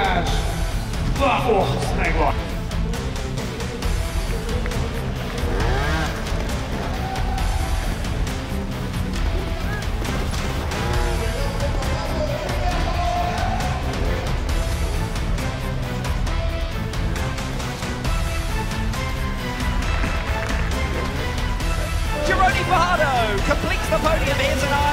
cash. Oh, oh lock. Completes the podium here tonight.